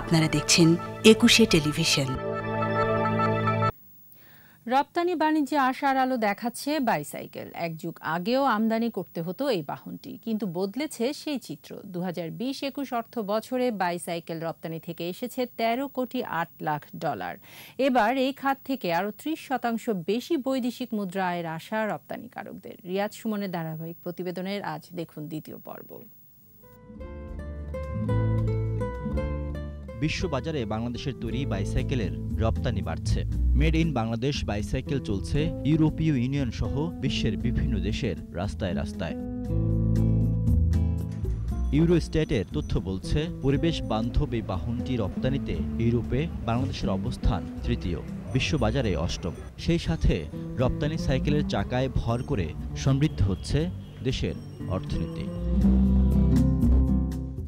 আপনারা দেখছেন একুশে টেলিভিশন। রপ্তানি বাণিজ্যে আশার আলো দেখাচ্ছে বাইসাইকেল। এক যুগ আগেও আমদানি করতে হতো এই বাহনটি, কিন্তু বদলেছে সেই চিত্র। দু হাজার বিশ একুশ অর্থ বছরে বাইসাইকেল রপ্তানি থেকে এসেছে ১৩ কোটি আট লাখ ডলার। এবার এই খাত থেকে আরও ত্রিশ শতাংশ বেশি বৈদেশিক মুদ্রা আয়ের আশা রপ্তানিকারকদের। রিয়াজ সুমনের ধারাবাহিক প্রতিবেদনের আজ দেখুন দ্বিতীয় পর্ব। বিশ্ববাজারে বাংলাদেশের তৈরি বাইসাইকেলের রপ্তানি বাড়ছে। মেড ইন বাংলাদেশ বাইসাইকেল চলছে ইউরোপীয় ইউনিয়ন সহ বিশ্বের বিভিন্ন দেশের রাস্তায় রাস্তায়। ইউরোস্টেটের তথ্য বলছে, পরিবেশ বান্ধব এই বাহনটি রপ্তানিতে ইউরোপে বাংলাদেশের অবস্থান তৃতীয়, বিশ্ববাজারে অষ্টম। সেই সাথে রপ্তানি সাইকেলের চাকায় ভর করে সমৃদ্ধ হচ্ছে দেশের অর্থনীতি।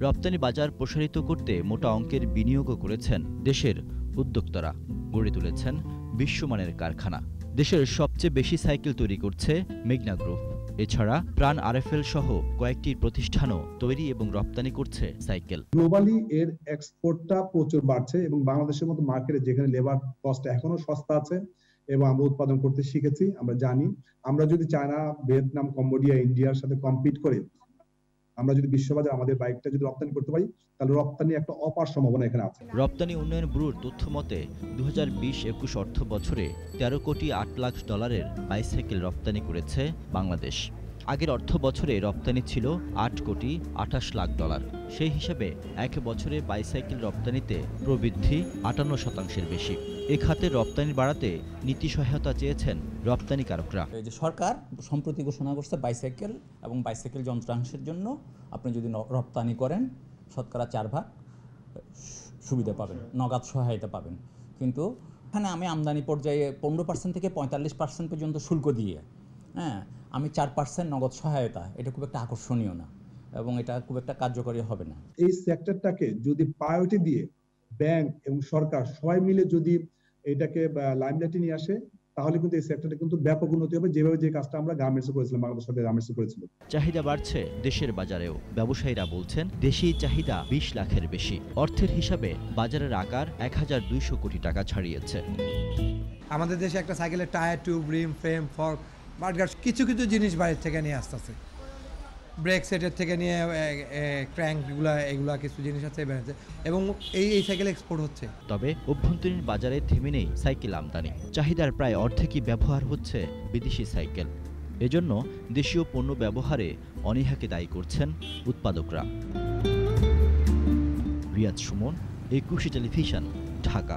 রপ্তানি বাজার প্রসারিত করতে মোটা অঙ্কের বিনিয়োগও করেছেন দেশের উদ্যোক্তারা। গড়ে তুলেছেন বিশ্বমানের কারখানা। দেশের সবচেয়ে বেশি সাইকেল তৈরি করছে মেঘনা গ্রুপ। এছাড়া প্রাণ আরএফএল সহ কয়েকটি প্রতিষ্ঠানও তৈরি এবং রপ্তানি করছে সাইকেল। গ্লোবালি এর এক্সপোর্টটা প্রচুর বাড়ছে এবং বাংলাদেশের মতো মার্কেটে যেখানে লেবার কস্ট এখনও সস্তা আছে এবং আমরা উৎপাদন করতে শিখেছি, আমরা জানি। আমরা যদি চায়না, ভিয়েতনাম, কম্বোডিয়া, ইন্ডিয়ার সাথে কম্পিট করে আমরা যদি বিশ্ববাজারে আমাদের বাইকটা যদি রপ্তানি করতে পারি, তাহলে রপ্তানি একটা অপার সম্ভাবনা এখানে আছে। রপ্তানি উন্নয়ন ব্যুরোর তথ্য মতে দু হাজার বিশ একুশ অর্থ বছরে তেরো কোটি আট লাখ ডলারের বাইসাইকেল রপ্তানি করেছে বাংলাদেশ। আগের অর্থ বছরে রপ্তানি ছিল আট কোটি আঠাশ লাখ ডলার। সেই হিসাবে এক বছরে বাইসাইকেল রপ্তানিতে প্রবৃদ্ধি আটান্ন শতাংশের বেশি। এ খাতে রপ্তানি বাড়াতে নীতি সহায়তা চেয়েছেন রপ্তানিকারকরা। যে সরকার সম্প্রতি ঘোষণা করছে বাইসাইকেল এবং বাইসাইকেল যন্ত্রাংশের জন্য আপনি যদি রপ্তানি করেন শতকরা চার ভাগ, সুবিধা পাবেন, নগদ সহায়তা পাবেন। কিন্তু এখানে আমি আমদানি পর্যায়ে পনেরো পার্সেন্ট থেকে পঁয়তাল্লিশ পার্সেন্ট পর্যন্ত শুল্ক দিয়ে হ্যাঁ আমি চার পার্সেন্ট নগদ সহায়তা এটা খুব একটা আকর্ষণীয় না এবং এটা খুব একটা কার্যকরী হবে না। এই সেক্টরটাকে যদি প্রায়োরিটি দিয়ে ব্যাংক এবং সরকার সবাই মিলে যদি এটাকে লাইমলাইটে নিয়ে আসে তাহলে কিন্তু এই সেক্টরটা কিন্তু ব্যাপক উন্নতি হবে। যেভাবে যে কাজটা আমরা গার্মেন্টসে করেছিলাম বাংলাদেশ সরকার গার্মেন্টসে করেছিল। চাহিদা বাড়ছে দেশের বাজারেও। ব্যবসায়ীরা বলছেন দেশি চাহিদা বিশ লাখের বেশি। অর্থের হিসাবে বাজারের আকার এক হাজার দুইশো কোটি টাকা ছাড়িয়েছে। আমাদের দেশে একটা সাইকেলের tyre tube rim frame fork বাটগার্ড কিছু কিছু জিনিস বাইরের থেকে নিয়ে আসতে আসতেছে। ব্রেক সেটের থেকে নিয়ে ক্র্যাঙ্কগুলা, এগুলা কিছু জিনিস আছে বেরোচ্ছে এবং এই এই সাইকেল এক্সপোর্ট হচ্ছে। তবে অভ্যন্তরীণ বাজারে থেমে নেই সাইকেল আমদানি। চাহিদার প্রায় অর্ধেকই ব্যবহার হচ্ছে বিদেশি সাইকেল। এজন্য দেশীয় পণ্য ব্যবহারে অনীহাকে দায়ী করছেন উৎপাদকরা। রিয়াজ সুমন, একুশে টেলিভিশন, ঢাকা।